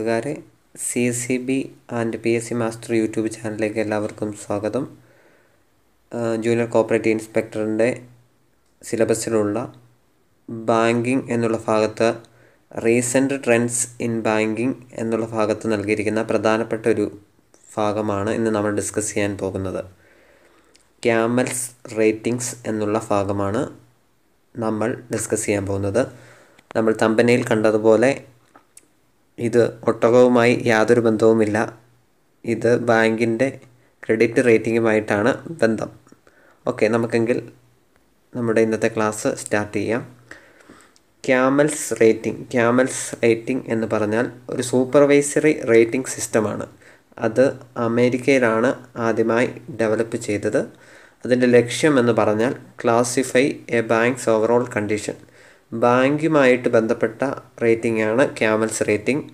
കൂട്ടുകാരെ C S C B and P S C master YouTube ചാനലിലേക്ക് എല്ലാവർക്കും സ്വാഗതം. ജൂനിയർ കോപ്പറേറ്റീവ് ഇൻസ്പെക്ടറിന്റെ സിലബസിലുള്ള ബാങ്കിങ് എന്നുള്ള ഭാഗത്ത് റീസെന്റ് ട്രെൻഡ്സ് ഇൻ ബാങ്കിങ് എന്നുള്ള ഭാഗത്ത് നൽകിയിരിക്കുന്ന പ്രധാനപ്പെട്ട ഒരു ഭാഗമാണ് ഇന്ന് നമ്മൾ ഡിസ്കസ് ചെയ്യാൻ പോകുന്നത്. ക്യാമൽസ് റേറ്റിംഗ്സ് എന്നുള്ള ഭാഗമാണ് നമ്മൾ ഡിസ്കസ് ചെയ്യാൻ പോകുന്നത്. നമ്മൾ തമ്പനയിൽ കണ്ടതുപോലെ ഇത് ഒട്ടകവുമായി യാതൊരു ബന്ധവുമില്ല. ഇത് ബാങ്കിന്റെ ക്രെഡിറ്റ് റേറ്റിംഗുമായിട്ടാണ് ബന്ധം. ഓക്കെ നമുക്കെങ്കിൽ നമ്മുടെ ഇന്നത്തെ ക്ലാസ് സ്റ്റാർട്ട് ചെയ്യാം. ക്യാമൽസ് റേറ്റിംഗ് ക്യാമൽസ് റേറ്റിംഗ് എന്ന് പറഞ്ഞാൽ ഒരു സൂപ്പർവൈസറി റേറ്റിംഗ് സിസ്റ്റമാണ് അത് അമേരിക്കയിലാണ് ആദ്യമായി ഡെവലപ്പ് ചെയ്തത്. അതിന്റെ ലക്ഷ്യം എന്ന് പറഞ്ഞാൽ classify a banks overall condition ബാങ്കുമായിട്ട് ബന്ധപ്പെട്ട റേറ്റിംഗ് ആണ് ക്യാമൽസ് റേറ്റിംഗ്.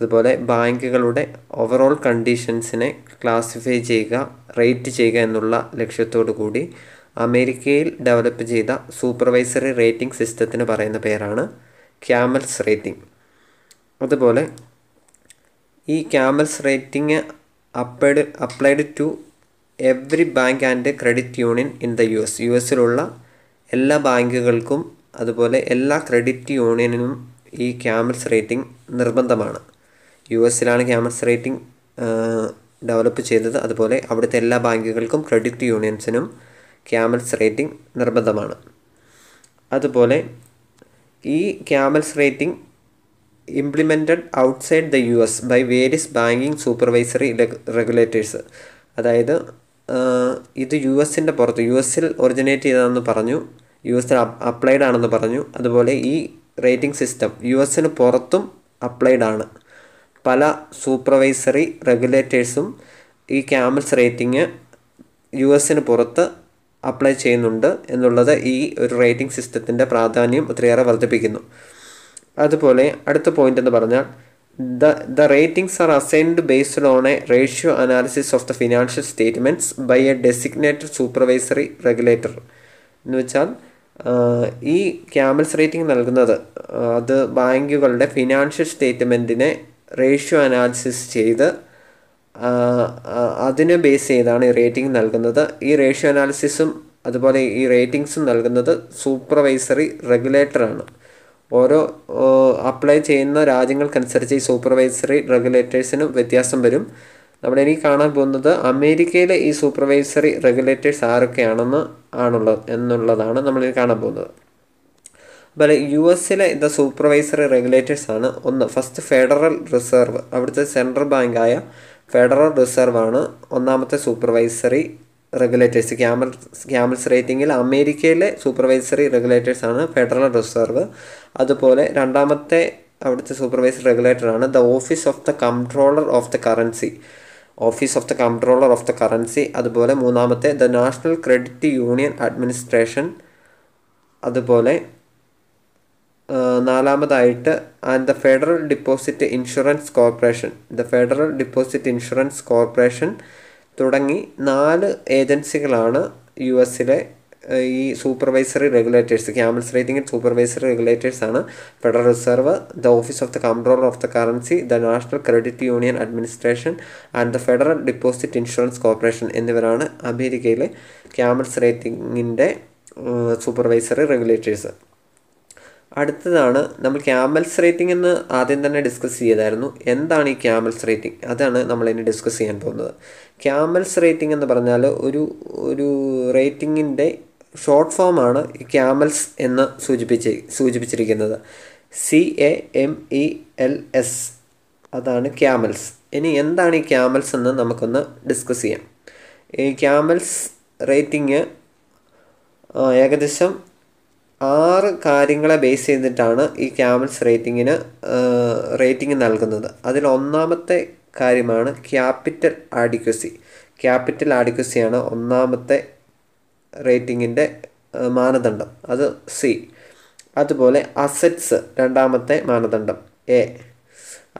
അതുപോലെ ബാങ്കുകളുടെ ഓവറോൾ കണ്ടീഷൻസിനെ ക്ലാസിഫൈ ചെയ്യുക റേറ്റ് ചെയ്യുക എന്നുള്ള ലക്ഷ്യത്തോടു കൂടി അമേരിക്കയിൽ ഡെവലപ്പ് ചെയ്ത സൂപ്പർവൈസറി റേറ്റിംഗ് സിസ്റ്റത്തിന് പറയുന്ന പേരാണ് ക്യാമൽസ് റേറ്റിംഗ് അതുപോലെ ഈ CAMELS rating applied applied to every bank and credit union in the U S U എസിലുള്ള എല്ലാ ബാങ്കുകൾക്കും അതുപോലെ എല്ലാ ക്രെഡിറ്റ് യൂണിയനും ഈ ക്യാമൽസ് റേറ്റിംഗ് നിർബന്ധമാണ്. യു എസിലാണ് ക്യാമൽസ് റേറ്റിംഗ് ഡെവലപ്പ് ചെയ്തത്. അതുപോലെ അവിടുത്തെ എല്ലാ ബാങ്കുകൾക്കും ക്രെഡിറ്റ് യൂണിയൻസിനും ക്യാമൽസ് റേറ്റിംഗ് നിർബന്ധമാണ്. അതുപോലെ ഈ CAMELS rating implemented outside the U S by various banking supervisory regulators അതായത് ഇത് യു എസിന്റെ പുറത്ത് യു എസിൽ ഒറിജിനേറ്റ് ചെയ്തതെന്ന് പറഞ്ഞു. യു അപ്ലൈഡ് ആണെന്ന് പറഞ്ഞു. അതുപോലെ ഈ റേറ്റിംഗ് സിസ്റ്റം യു എസിന് പുറത്തും അപ്ലൈഡ് ആണ്. പല സൂപ്പർവൈസറി റെഗുലേറ്റേഴ്സും ഈ ക്യാമൽസ് റേറ്റിംഗ് യു എസിന് പുറത്ത് അപ്ലൈ ചെയ്യുന്നുണ്ട് എന്നുള്ളത് ഈ ഒരു റേറ്റിംഗ് സിസ്റ്റത്തിന്റെ പ്രാധാന്യം ഒത്തിരിയേറെ വർദ്ധിപ്പിക്കുന്നു. അതുപോലെ അടുത്ത പോയിന്റ് എന്ന് പറഞ്ഞാൽ the the ratings are assigned based on a ratio analysis of the financial statements by a designated supervisory regulator എന്ന് വെച്ചാൽ ഈ ക്യാമൽസ് റേറ്റിംഗ് നൽകുന്നത് അത് ബാങ്കുകളുടെ ഫിനാൻഷ്യൽ സ്റ്റേറ്റ്മെന്റിനെ റേഷ്യോ അനാലിസിസ് ചെയ്ത് അതിനെ ബേസ് ചെയ്താണ് ഈ റേറ്റിംഗ് നൽകുന്നത്. ഈ റേഷ്യോ അനാലിസിസും അതുപോലെ ഈ റേറ്റിംഗ്സും നൽകുന്നത് സൂപ്പർവൈസറി റെഗുലേറ്ററാണ്. ഓരോ അപ്ലൈ ചെയ്യുന്ന രാജ്യങ്ങൾക്കനുസരിച്ച് ഈ സൂപ്പർവൈസറി റെഗുലേറ്റേഴ്സിനും വ്യത്യാസം വരും. നമ്മളിനി കാണാൻ പോകുന്നത് അമേരിക്കയിലെ ഈ സൂപ്പർവൈസറി റെഗുലേറ്റേഴ്സ് ആരൊക്കെയാണെന്ന് ആണുള്ളത് എന്നുള്ളതാണ് നമ്മളിനി കാണാൻ പോകുന്നത്. അതുപോലെ യു എസിലെ ഇത് സൂപ്പർവൈസറി റെഗുലേറ്റേഴ്സ് ആണ് ഒന്ന്. ഫസ്റ്റ് ഫെഡറൽ റിസർവ് അവിടുത്തെ സെൻട്രൽ ബാങ്കായ ഫെഡറൽ റിസർവ് ആണ് ഒന്നാമത്തെ സൂപ്പർവൈസറി റെഗുലേറ്റേഴ്സ് ക്യാമൽ ക്യാമൽസ് റേറ്റിംഗിൽ അമേരിക്കയിലെ സൂപ്പർവൈസറി റെഗുലേറ്റേഴ്സ് ആണ് ഫെഡറൽ റിസർവ് അതുപോലെ രണ്ടാമത്തെ അവിടുത്തെ supervisory റെഗുലേറ്ററാണ് the Office of the Controller of the Currency Office of the Controller of the Currency അതുപോലെ മൂന്നാമത്തെ the National Credit Union Administration അതുപോലെ നാലാമതായിട്ട് and the Federal Deposit Insurance Corporation the Federal Deposit Insurance Corporation തുടങ്ങി നാല് ഏജൻസികളാണ് U എസിലെ ഈ supervisory regulators CAMELS rating supervisory regulators ആണ്. Federal Reserve the Office of the Controller of the Currency the National Credit Union Administration and the Federal Deposit Insurance Corporation എന്നിവരാണ് അമേരിക്കയിലെ camel's റേറ്റിംഗിന്റെ supervisory regulators അടുത്തതാണ് നമ്മൾ camel's rating എന്ന് ആദ്യം തന്നെ discuss ചെയ്തായിരുന്നു. എന്താണ് ഈ ക്യാമൽസ് റേറ്റിംഗ് അതാണ് നമ്മൾ ഇനി ഡിസ്കസ് ചെയ്യാൻ പോകുന്നത്. ക്യാമൽസ് റേറ്റിംഗ് എന്ന് പറഞ്ഞാൽ ഒരു ഒരു റേറ്റിംഗിന്റെ ഷോർട്ട് ഫോമാണ് ഈ ക്യാമൽസ് എന്ന് സൂചിപ്പിച്ച് സൂചിപ്പിച്ചിരിക്കുന്നത്. C A M E L S അതാണ് ക്യാമൽസ് ഇനി എന്താണ് ഈ ക്യാമൽസ് എന്ന് നമുക്കൊന്ന് ഡിസ്കസ് ചെയ്യാം. ഈ ക്യാമൽസ് റേറ്റിംഗ് ഏകദേശം ആറ് കാര്യങ്ങളെ ബേസ് ചെയ്തിട്ടാണ് ഈ ക്യാമൽസ് റേറ്റിങ്ങിന് റേറ്റിംഗ് നൽകുന്നത്. അതിൽ ഒന്നാമത്തെ കാര്യമാണ് ക്യാപിറ്റൽ ആഡിക്വസി ക്യാപിറ്റൽ ആഡിക്വസിയാണ് ഒന്നാമത്തെ റേറ്റിങ്ങിന്റെ മാനദണ്ഡം. അത് സി. അതുപോലെ അസറ്റ്സ് രണ്ടാമത്തെ മാനദണ്ഡം എ.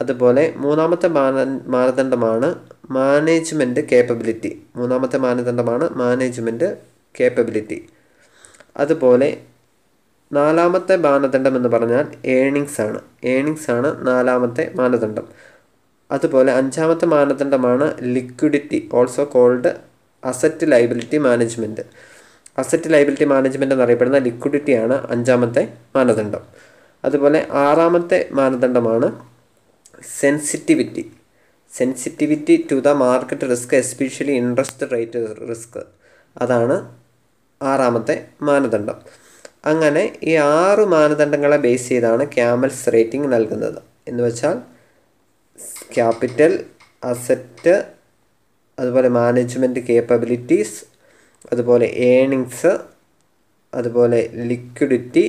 അതുപോലെ മൂന്നാമത്തെ മാന മാനദണ്ഡമാണ് മാനേജ്മെന്റ് കേപ്പബിലിറ്റി. മൂന്നാമത്തെ മാനദണ്ഡമാണ് മാനേജ്മെന്റ് കേപ്പബിലിറ്റി. അതുപോലെ നാലാമത്തെ മാനദണ്ഡം എന്ന് പറഞ്ഞാൽ ഏണിങ്സ് ആണ്. ഏണിങ്സ് ആണ് നാലാമത്തെ മാനദണ്ഡം. അതുപോലെ അഞ്ചാമത്തെ മാനദണ്ഡമാണ് liquidity also called asset liability management asset liability management എന്നറിയപ്പെടുന്ന ലിക്വിഡിറ്റിയാണ് അഞ്ചാമത്തെ മാനദണ്ഡം. അതുപോലെ ആറാമത്തെ മാനദണ്ഡമാണ് sensitivity sensitivity to the market risk especially interest rate risk അതാണ് ആറാമത്തെ മാനദണ്ഡം. അങ്ങനെ ഈ ആറ് മാനദണ്ഡങ്ങളെ ബേസ് ചെയ്താണ് ക്യാമൽസ് റേറ്റിംഗ് നൽകുന്നത്. എന്ന് വെച്ചാൽ ക്യാപിറ്റൽ അസറ്റ് അതുപോലെ മാനേജ്മെന്റ് കേപ്പബിലിറ്റീസ് അതുപോലെ ഏണിങ്സ് അതുപോലെ ലിക്വിഡിറ്റി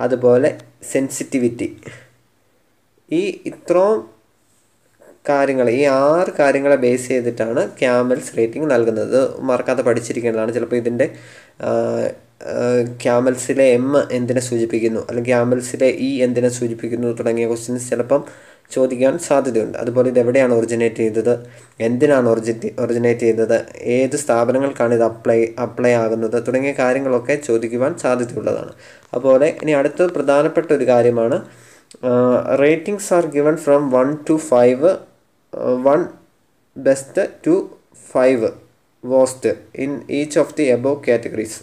അതുപോലെ സെൻസിറ്റിവിറ്റി. ഈ ഇത്രയും കാര്യങ്ങൾ ഈ ആറ് കാര്യങ്ങളെ ബേസ് ചെയ്തിട്ടാണ് ക്യാമൽസ് റേറ്റിംഗ് നൽകുന്നത്. മറക്കാതെ പഠിച്ചിരിക്കേണ്ടതാണ്. ചിലപ്പോൾ ഇതിന്റെ ക്യാമൽസിലെ എം എന്തിനെ സൂചിപ്പിക്കുന്നു? അല്ലെങ്കിൽ ക്യാമൽസിലെ ഇ എന്തിനെ സൂചിപ്പിക്കുന്നു? തുടങ്ങിയ ക്വസ്റ്റ്യൻസ് ചിലപ്പം ചോദിക്കാൻ സാധ്യതയുണ്ട്. അതുപോലെ ഇത് എവിടെയാണ് ഒറിജിനേറ്റ് ചെയ്തത്? എന്തിനാണ് ഒറിജിറ്റ് ഒറിജിനേറ്റ് ചെയ്തത്? ഏത് സ്ഥാപനങ്ങൾക്കാണ് ഇത് അപ്ലൈ അപ്ലൈ ആകുന്നത്? തുടങ്ങിയ കാര്യങ്ങളൊക്കെ ചോദിക്കുവാൻ സാധ്യതയുള്ളതാണ്. അതുപോലെ ഇനി അടുത്ത പ്രധാനപ്പെട്ട ഒരു കാര്യമാണ് ratings are given from one to five one best to five worst in each of the above categories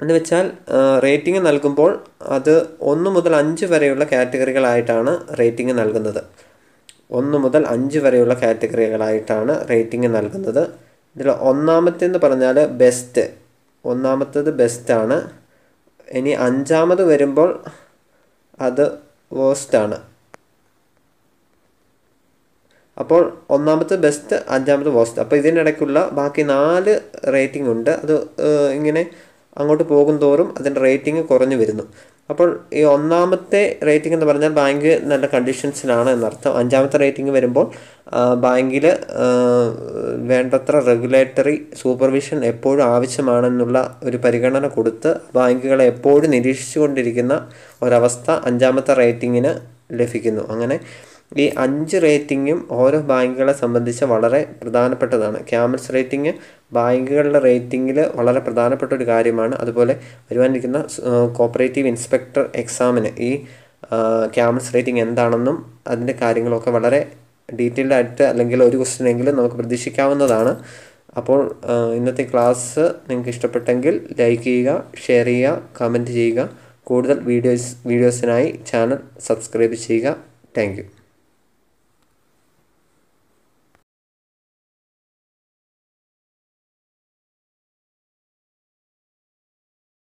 എന്ന് വെച്ചാൽ റേറ്റിംഗ് നൽകുമ്പോൾ അത് ഒന്ന് മുതൽ അഞ്ച് വരെയുള്ള കാറ്റഗറികളായിട്ടാണ് റേറ്റിംഗ് നൽകുന്നത്. ഒന്ന് മുതൽ അഞ്ച് വരെയുള്ള കാറ്റഗറികളായിട്ടാണ് റേറ്റിംഗ് നൽകുന്നത്. ഇതിൽ ഒന്നാമത്തെന്ന് പറഞ്ഞാൽ ബെസ്റ്റ് ഒന്നാമത്തത് ബെസ്റ്റാണ് ഇനി അഞ്ചാമത് വരുമ്പോൾ അത് വേസ്റ്റാണ് അപ്പോൾ ഒന്നാമത്തെ ബെസ്റ്റ് അഞ്ചാമത്തെ വേസ്റ്റ് അപ്പോൾ ഇതിനിടയ്ക്കുള്ള ബാക്കി നാല് റേറ്റിംഗ് ഉണ്ട്. അത് ഇങ്ങനെ അങ്ങോട്ട് പോകും തോറും അതിന്റെ റേറ്റിംഗ് കുറഞ്ഞു വരുന്നു. അപ്പോൾ ഈ ഒന്നാമത്തെ റേറ്റിംഗ് എന്ന് പറഞ്ഞാൽ ബാങ്ക് നല്ല കണ്ടീഷൻസിലാണ് എന്നർത്ഥം. അഞ്ചാമത്തെ റേറ്റിംഗ് വരുമ്പോൾ ബാങ്കിൽ വേണ്ടത്ര റെഗുലേറ്ററി സൂപ്പർവിഷൻ എപ്പോഴും ആവശ്യമാണെന്നുള്ള ഒരു പരിഗണന കൊടുത്ത് ബാങ്കുകളെ എപ്പോഴും നിരീക്ഷിച്ചു കൊണ്ടിരിക്കുന്ന ഒരവസ്ഥ അഞ്ചാമത്തെ റേറ്റിങ്ങിന് ലഭിക്കുന്നു. അങ്ങനെ ഈ അഞ്ച് റേറ്റിങ്ങും ഓരോ ബാങ്കുകളെ സംബന്ധിച്ച് വളരെ പ്രധാനപ്പെട്ടതാണ്. ക്യാമൽസ് റേറ്റിംഗ് ബാങ്കുകളുടെ റേറ്റിങ്ങിൽ വളരെ പ്രധാനപ്പെട്ട ഒരു കാര്യമാണ്. അതുപോലെ വരുവാനിരിക്കുന്ന കോപ്പറേറ്റീവ് ഇൻസ്പെക്ടർ എക്സാമിന് ഈ ക്യാമൽസ് റേറ്റിംഗ് എന്താണെന്നും അതിന്റെ കാര്യങ്ങളൊക്കെ വളരെ ഡീറ്റെയിൽഡ് ആയിട്ട് അല്ലെങ്കിൽ ഒരു ക്വസ്റ്റ്യൻ എങ്കിലും നമുക്ക് പ്രതീക്ഷിക്കാവുന്നതാണ്. അപ്പോൾ ഇന്നത്തെ ക്ലാസ് നിങ്ങൾക്ക് ഇഷ്ടപ്പെട്ടെങ്കിൽ ലൈക്ക് ചെയ്യുക ഷെയർ ചെയ്യുക കമന്റ് ചെയ്യുക. കൂടുതൽ വീഡിയോസ് വീഡിയോസിനായി ചാനൽ സബ്സ്ക്രൈബ് ചെയ്യുക. താങ്ക്